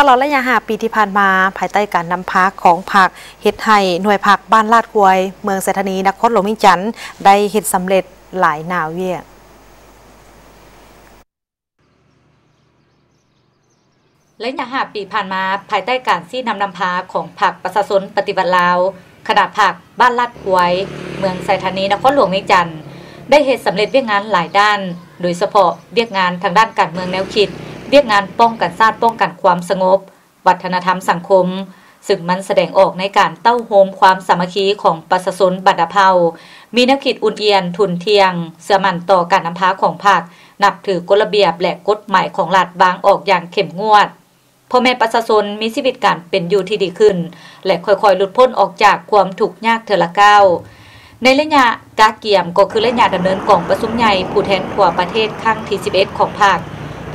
ตลอดระยะ5ปีที่ผ่านมา ภายใต้การนำพาของผักเฮ็ดให้หน่วยผักบ้านลาดกวย เมืองเศรษฐนีนครหลวงมิจันได้เฮ็ดสำเร็จหลายหนาวเวียและยะหาปีผ่านมาภายใต้การซี่นำนำพาของผักประชาชนปฏิบัติลาวขนาดผักบ้านลาดกวย เมืองไซธานีนครหลวงเวียงจันทน์ได้เหตุสำเร็จเวียกงานหลายด้าน โดยเฉพาะเวียกงานทางด้านการเมืองแนวคิด เวียกงานป้องกันชาติป้องกันความสงบ วัฒนธรรมสังคม ซึ่งมันแสดงออกในการเต้าโฮมความสามัคคีของประชาชนบัดดาเภามีแนวคิดอุ่นเอียน ทุนเทียง เสื่อมันต่อการนำพาของภาคนับถือกฎระเบียบและกฎหมายของรัฐบางออกอย่างเข้มงวดพ่อแม่ประชาชนมีชีวิตการเป็นอยู่ที่ดีขึ้น และค่อยๆ หลุดพ้นออกจากความทุกข์ยากเทอละก้าวในระยะกาเกียมก็คือระยะดำเนินกองประสุมใหญ่ผู้แทนทั่วประเทศครั้งที่11ของภาค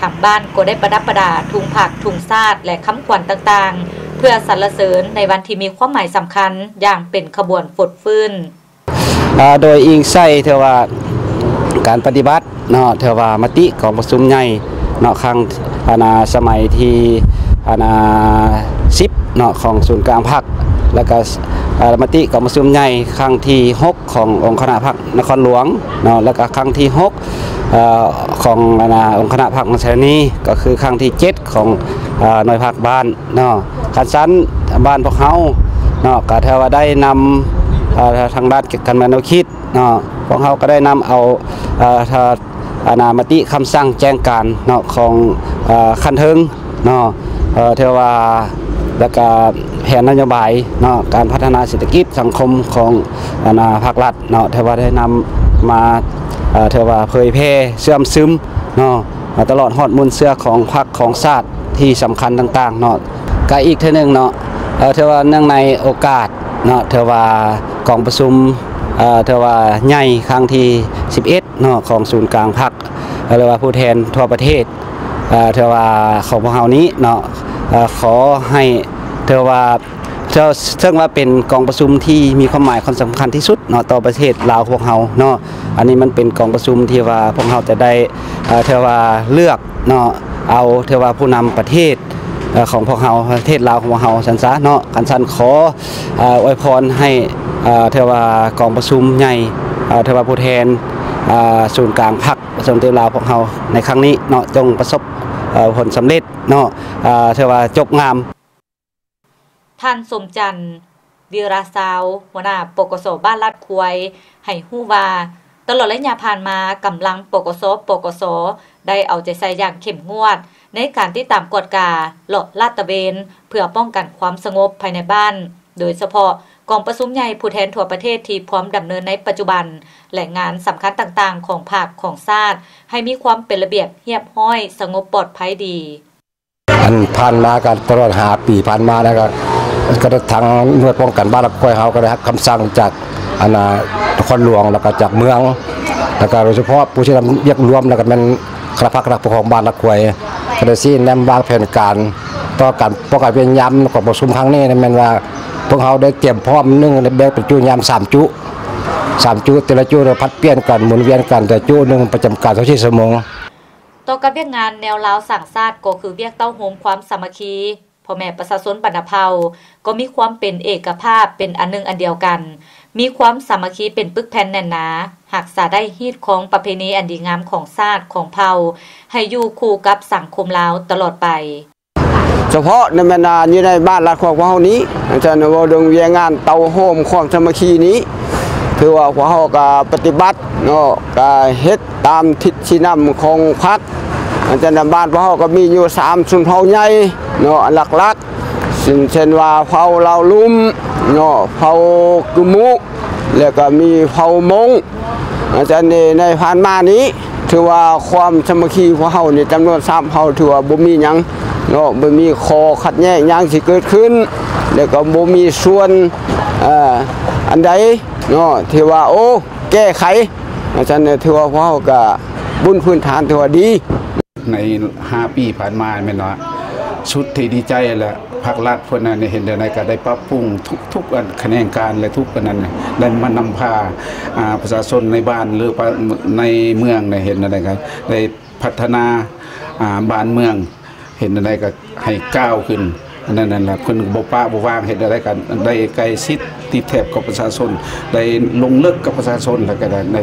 ทางบ้านก็ได้ประดับประดาทุงผักทุงซาดและคำขวัญต่างๆ เพื่อสรรเสริญในวันที่มีความหมายสำคัญอย่างเป็นขบวนฝดฟื้นโดยอิงใส่เทว่าการปฏิบัติเนาะเทว่ามติของประชุมใหญ่เนาะครั้งอาณาสมัยที่อาณา10เนาะของศูนย์กลางภาคแล้วก็มติของประชุมใหญ่ครั้งที่ 6 ขององค์คณะภาคนครหลวงเนาะแล้วก็ครั้งที่ 6 ของอาองค์คณะภาคมัชนีก็คือครั้งที่ 7 ของหน่วยภาคบ้านเนาะคันซันบ้านพวกเฮาเนาะก็เทว่าได้นำทางด้านการเมืองแนวคิดเนาะพวกเฮาก็ได้นำเอาอาณามติคำสั่งแจ้งการเนาะของคันเทิงเนาะเทว่าแล้วก็แผนนโยบายเนาะการพัฒนาเศรษฐกิจสังคมของอาณาภาครัฐเนาะเทว่าได้นำมา เทว่าเผยแพร่เสื่อมซึมเนาะตลอดฮอดมุนเสื้อของพรรคของชาติที่สำคัญต่างๆเนาะก็อีกเท่านึงเนาะเทว่าเนื่องในโอกาสเนาะเทว่ากองประชุมเทว่าใหญ่ครั้งที่ 11เนาะของศูนย์กลางพรรคหรือว่าผู้แทนทั่วประเทศเทว่าของพวกเฮานี้เนาะขอให้เทว่า เจ้าซึ่งว่าเป็นกองประชุมที่มีความหมายความสำคัญที่สุดเนาะต่อประเทศลาวพวกเฮาเนาะอันนี้มันเป็นกองประชุมที่ว่าพวกเฮาจะได้เทว่าเลือกเนาะเอาเทว่าผู้นำประเทศของพวกเฮาประเทศลาวของพวกเฮาสันซะเนาะกันสันขออวยพรให้เทว่ากองประชุมใหญ่เทว่าผู้แทนศูนย์กลางพรรคประชาชนลาวพวกเฮาในครั้งนี้เนาะจงประสบผลสำเร็จเนาะเทว่าจบงาม ท่านสมจันทร์วีราซาวหัวหน้าปกสบ้านลาดควยให้ฮู้ว่าตลอดระยะผ่านมากำลังปกสปกสได้เอาใจใส่อย่างเข้มงวด ในการติดตามกฎกาเลาะลาดตะเวน เพื่อป้องกันความสงบภายในบ้าน โดยเฉพาะกองประสุมใหญ่ผู้แทนทั่วประเทศที่พร้อมดำเนินในปัจจุบัน และงานสำคัญต่างๆ ของภาคของชาติให้มีความเป็นระเบียบเรียบร้อย สงบปลอดภัยดี อันผ่านมากันตลอดหาปีผ่านมาแล้ว ก็ก็ทางหน่วยป้องกันบ้านละคอยเฮาก็ได้รับคำสั่งจากอาณานครหลวงแล้วก็จากเมือง แล้วก็โดยเฉพาะผู้ที่ทำเรียกรวมแล้วก็มันคณะพักคณะปกครองบ้านละคอยก็ได้ซี่แนมวางแผนการต่อการป้องกันเวียนย้ำของประชุมครั้งนี้นั่นแม่นว่าพวกเขาได้เตรียมพร้อมนึ่งแบ่งเป็นจุยาม3จุ3จุแต่ละจุเราพัดเปลี่ยนกันหมุนเวียนกันแต่จุนึงประจำการเท่าที่สมองต่อกับเวียกงานแนวลาวสั่งซาดก็คือเวียกเต้าโฮมความสามัคคี พ่อแม่ประชาชนบรรณเภาก็มีความเป็นเอกภาพเป็นอันนึงอันเดียวกัน มีความสามัคคีเป็นปึกแผ่นแน่นหนาหักษาได้ฮีดของประเพณีอันดีงามของชาติของเผ่าให้อยู่คู่กับสังคมลาวตลอดไป เฉพาะในแม่นาอยู่ในบ้านรัดของพวกเฮานี้อาจารย์ว่าดงเวียงานเตาโฮมความสามัคคีนี้คือว่าพวกเฮาก็ปฏิบัติเนาะก็เฮ็ดตามทิศชี้นำของพรรค อาจารย์บ้านพวกเฮาก็มีอยู่3ชุนเผ่าใหญ่เนาะหลักๆซึ่งเช่นว่าเผ่าลาวลุ่มเนาะเผ่ากุมุแล้วก็มีเผ่ามงอาจารย์ในในผ่านมานี้ ถือว่าความสมัคคีของเฮานี่จำนวน3เผ่าถือว่าบ่มีหยังเนาะบ่มีคอขัดแย้งหยังสิเกิดขึ้น แล้วก็บ่มีส่วนอ่ออันใดเนาะที่ว่าโอ้แก้ไขอาจารย์เนี่ยถือว่าพวกเฮาก็บุญพื้นฐานถือว่าดี ใน5ปีผ่านมาแม่นว่าชุดที่ดีใจแหละภาครัฐพวกนั้นเห็นได้ก็ได้ปรับปรุงทุกๆอันคะแนนการและทุกอันนั้นได้มานำพาประชาชนในบ้านหรือในเมืองเห็นอะไรกันได้พัฒนาบ้านเมือง เห็นอะไรก็ให้ก้าวขึ้นนนั้นนั่นแหละเพิ่นบป้าบ่วางเห็นอะไรกันได้ใกลชิดติดแทบกับประชาชนได้ลงเลึกกับประชาชนแล้วก็ได้ใน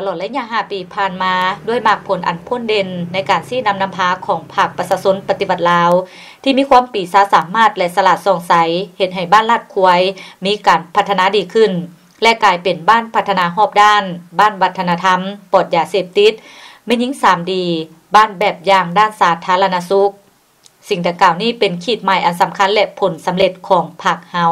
ตลอดระยะ5ปีผ่านมาด้วยมากผลอันพ้นเด่นในการซี่นำนำพาของภาคประชาชนปฏิบัติลาว ที่มีความปีศาสามารถและสลาดส่องใสเห็นให้บ้านลาดควยมีการพัฒนาดีขึ้น และกลายเป็นบ้านพัฒนาหอบด้าน บ้านวัฒนธรรมปลอดยาเสพติดแม่นหญิง 3D บ้านแบบอย่างด้านสาธารณสุข สิ่งดังกล่าวนี้เป็นขีดหมายอันสำคัญและผลสำเร็จของภาคเฮา